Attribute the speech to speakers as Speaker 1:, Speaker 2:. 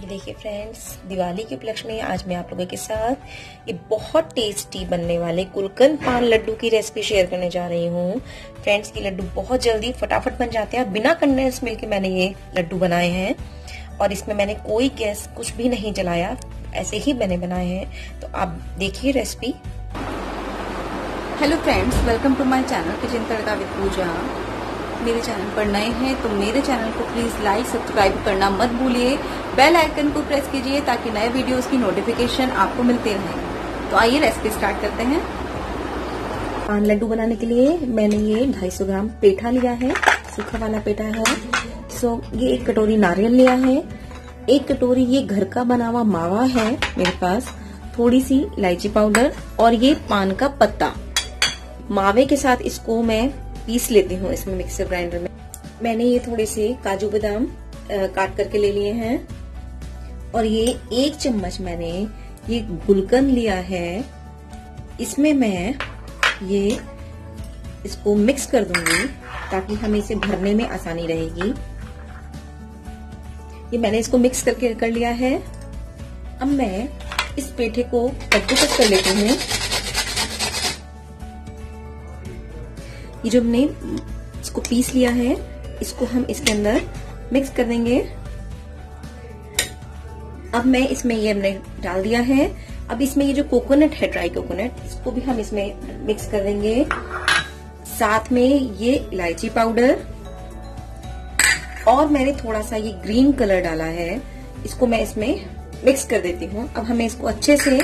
Speaker 1: देखिए फ्रेंड्स दिवाली के उपलक्ष्य में आज मैं आप लोगों के साथ ये बहुत टेस्टी बनने वाले कुलकन पान लड्डू की रेसिपी शेयर करने जा रही हूँ। फ्रेंड्स ये लड्डू बहुत जल्दी फटाफट बन जाते हैं। बिना कंडेंस मिल्क के मैंने ये लड्डू बनाए हैं। और इसमें मैंने कोई गैस कुछ भी नहीं जलाया। ऐसे ही मैंने बनाए हैं। तो आप देखिए recipe
Speaker 2: hello friends welcome to my channel kitchen tadka with Pooja मेरे चैनल पर नए हैं तो मेरे चैनल को प्लीज़ लाइक सब्सक्राइब करना मत भूलिए। बेल आइकन को प्रेस कीजिए ताकि नए वीडियोस की नोटिफिकेशन आपको मिलते रहे। तो आइए रेसिपी स्टार्ट करते हैं।
Speaker 1: पान लड्डू बनाने के लिए मैंने ये 250 ग्राम पेठा लिया है। सूखा वाला पेठा है। सो ये एक कटोरी नारियल लिया है। एक कटोरी ये घर का बना हुआ मावा है मेरे पास थोड़ी सी इलायची पाउडर और ये पान का पत्ता। मावे के साथ इसको मैं पीस लेती हूँ इसमें मिक्सर ग्राइंडर में। मैंने ये थोड़े से काजू बादाम काट करके ले लिए हैं। और ये एक चम्मच मैंने ये गुलकन लिया है। इसमें मैं ये इसको मिक्स कर दूँगी ताकि हमें इसे भरने में आसानी रहेगी। ये मैंने इसको मिक्स करके कर लिया है। अब मैं इस पेठे को कद्दूकस कर लेती हूँ। ये जो हमने इसको पीस लिया है, इसको हम इसके अंदर मिक्स कर देंगे। अब मैं इसमें ये हमने डाल दिया है। अब इसमें ये जो कोकोनट है ड्राई कोकोनट इसको भी हम इसमें मिक्स कर देंगे। साथ में ये इलायची पाउडर और मैंने थोड़ा सा ये ग्रीन कलर डाला है, इसको मैं इसमें मिक्स कर देती हूँ। अब हमें इसको अच्छे से